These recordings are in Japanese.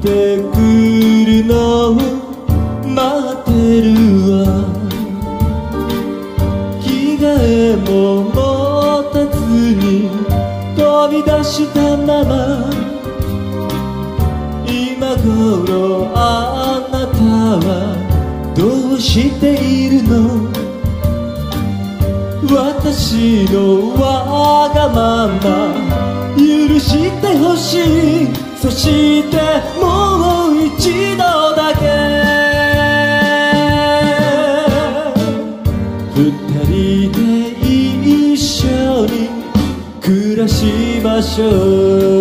てくるのを待ってるわ。着替えも持たずに飛び出したまま。今頃あなたはどうしているの？私のわがまま。してほしい。そしてもう一度だけ。二人で一緒に暮らしましょう。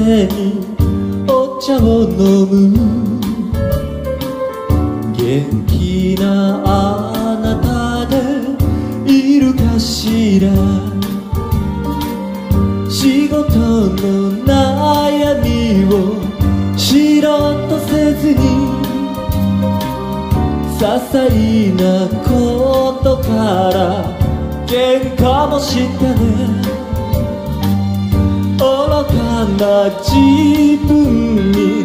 にお茶を飲む。元気なあなたでいるかしら。仕事の悩みを知ろうとせずに些細なことから喧嘩もしたね。な自分に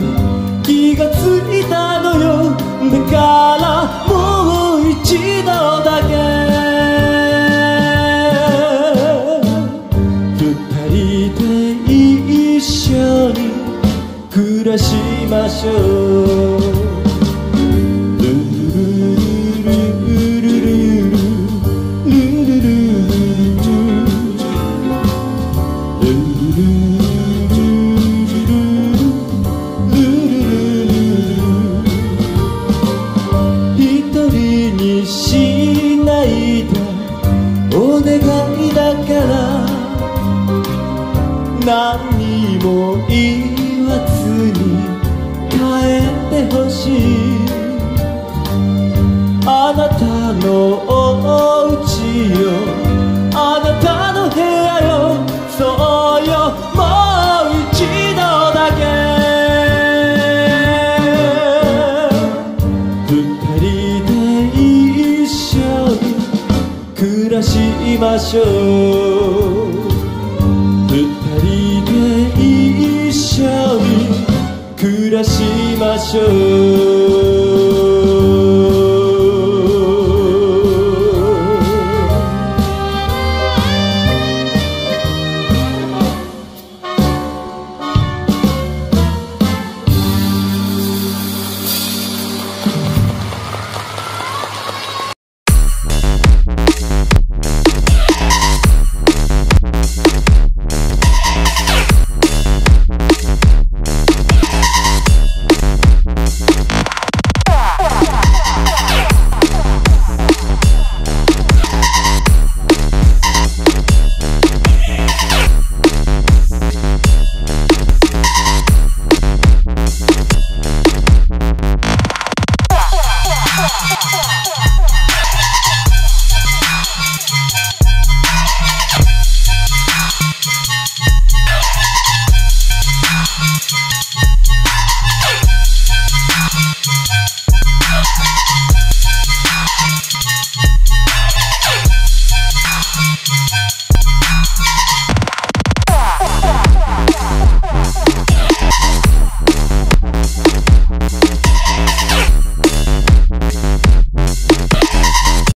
気がついたのよ。だからもう一度だけ。二人で一緒に暮らしましょう。何にも言わずに帰ってほしいあなたのお家よあなたの部屋よそうよもう一度だけ二人で一緒に暮らしましょうらしましょう。